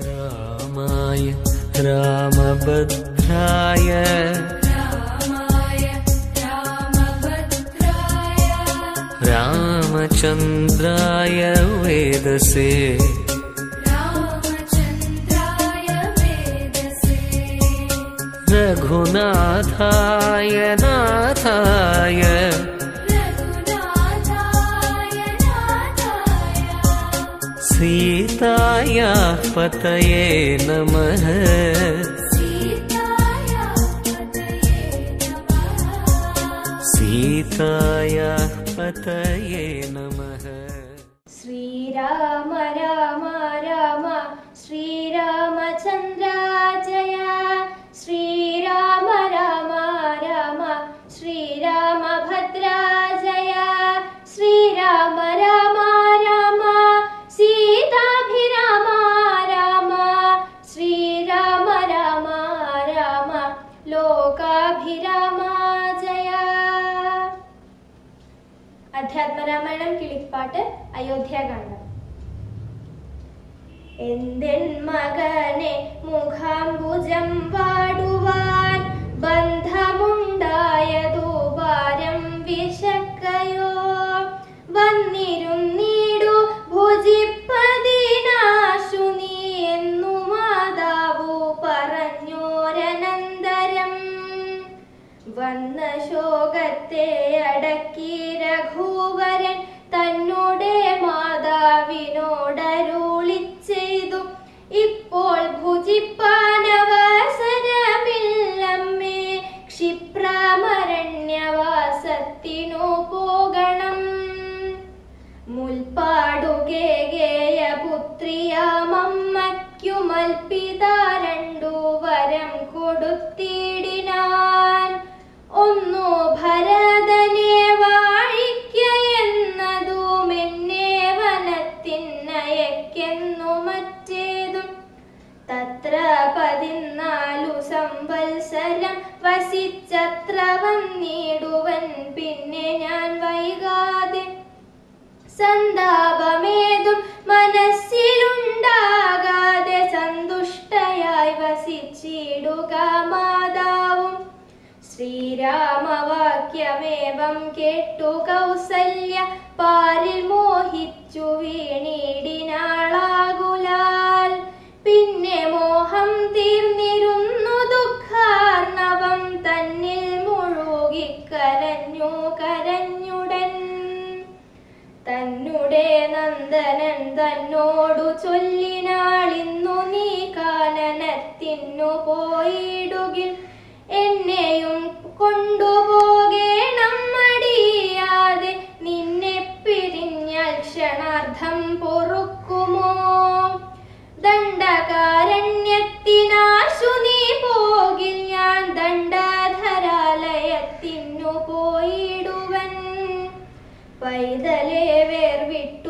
रामाय रामभद्राय। रामचन्द्राय वेदसे। रघुनाथाय नाथाय। नाथाय सीतायाः पतये नमः। सीताय पतये ലോകാഭിരാമാ ജയ അധ്യാത്മരാമായണം കിളിപ്പാട്ട് അയോധ്യകാന്ഡം എന്തെൻ മകനെ മുഖാംബുജം പാടുവാൻ ബന്ധമു ശോകത്തെ അടക്കി രഘുവരൻ തന്നോടെ മാതാവിനോടരുളി ചെയ്തു ഇപ്പോൾ ഭുജിപ്പാനവസരമില്ലമ്മേ സന്താപമേതും മനസ്സിലുണ്ടാകാതെ സന്തുഷ്ടയായി വസിച്ചിടുക മാതാവും. ശ്രീരാമവാക്യമേവം കേട്ടു കൗസല്യ പാരിൽ മോഹിച്ചു തന്നോടു ചൊല്ലിനാളിന്നു നീ കാനനത്തിന്നു പോയിടുകിൽ. എന്നെയും കൊണ്ടുപോകേണം മടിയാതെ നിന്നെ പിരിഞ്ഞാൽ ക്ഷണാർത്ഥം പൊറുക്കുമോ? ദണ്ഡകാരണ്യത്തിനാശു നീ പോകിൽ ഞാൻ ദണ്ഡധരാലയത്തിന്നു പോയിടുവൻ. പൈതലേ വേർ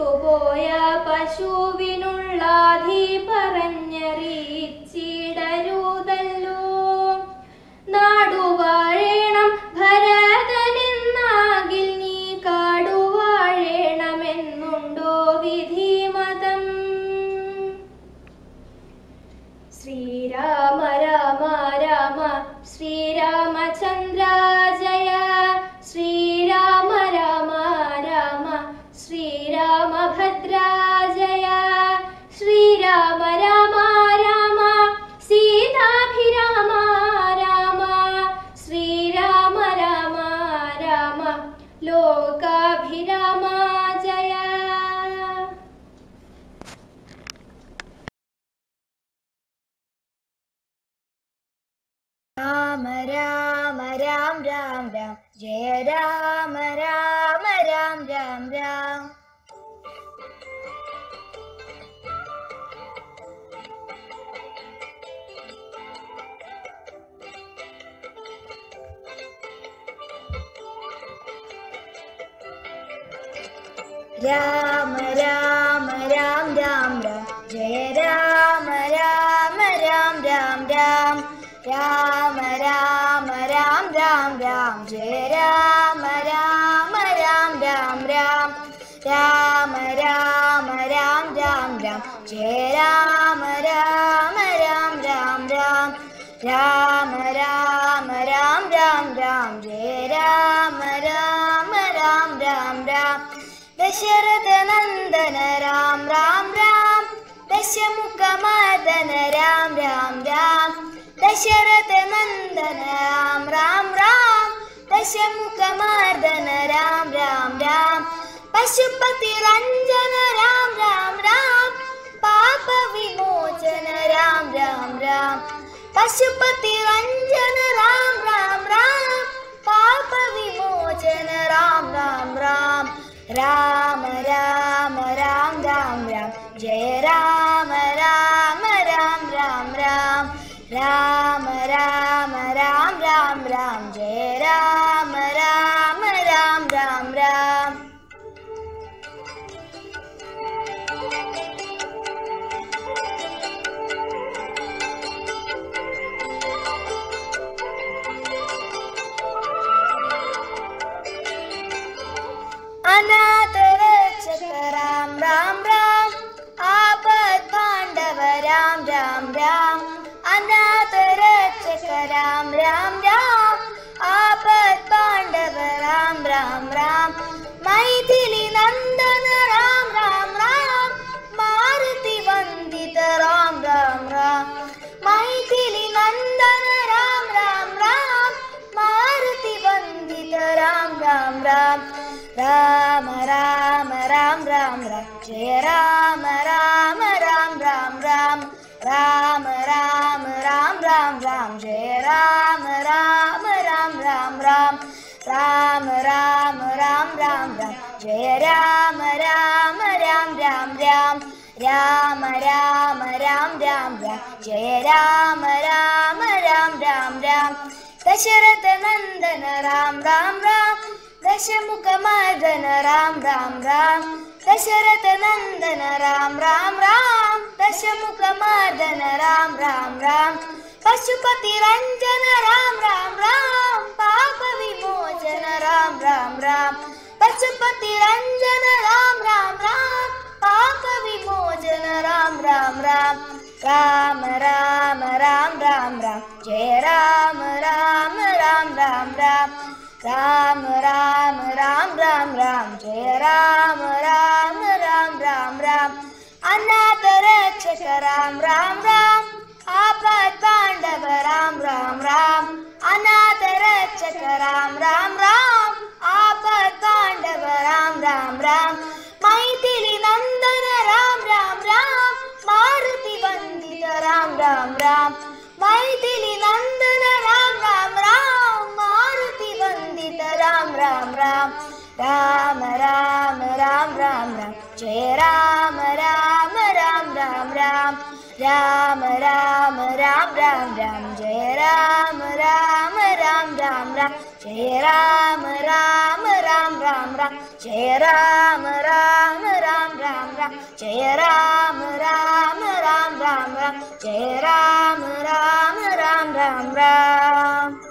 വിട്ടുപോയ പശുവിനുള്ളാധി പറഞ്ഞറിയിച്ചിടരുതല്ലോ. നാടുവാഴേണം ഭരതനെന്നാകിൽ നീ കാടുവാഴേണമെന്നുണ്ടോ വിധിമതം? ശ്രീരാമ राम श्रीराम राम राम लोकाभिरा राम राम राम राम राम जय राम राम राम राम राम। राम राम राम राम राम जय राम राम राम राम राम राम राम राम राम राम जय राम राम राम राम राम राम राम राम राम राम जय राम राम राम राम राम राम दशरथनन्दन राम राम राम दशमुखमदन राम राम राम दशरथनन्दन राम राम राम दशमुखमदन राम राम राम पशुपतिरञ्जन राम राम राम पापविमोचन राम राम राम पशुपतिरञ्जन राम राम राम पापविमोचन राम राम राम राम जय राम राम राम राम राम राम राम राम राम राम जय राम राम राम राम राम राम राम राम राम राम जय राम राम राम राम राम राम राम राम राम राम जय राम राम राम राम राम दशरथ नंदन राम राम राम दशमुख मदन राम राम राम दशरथ नंदन राम राम राम दशमुख मदन राम राम राम पशुपति रंजन राम राम राम पाप विमोचन राम राम राम पशुपति रंजन राम राम राम पाप विमोचन राम राम राम राम राम राम राम राम जय राम राम राम राम राम राम राम राम राम राम जय राम राम राम राम राम अनाथ रक्षक राम राम राम आपद पांडव राम राम राम राम राम राम आपद पांडव राम राम राम मैथिली नंदन राम राम राम मारुति वंदित राम राम राम राम राम राम राम राम राम राम राम जय राम राम राम राम राम राम राम राम राम राम जय राम राम राम राम राम जय राम राम राम राम राम जय राम राम राम राम राम जय राम राम राम राम राम जय राम राम राम राम राम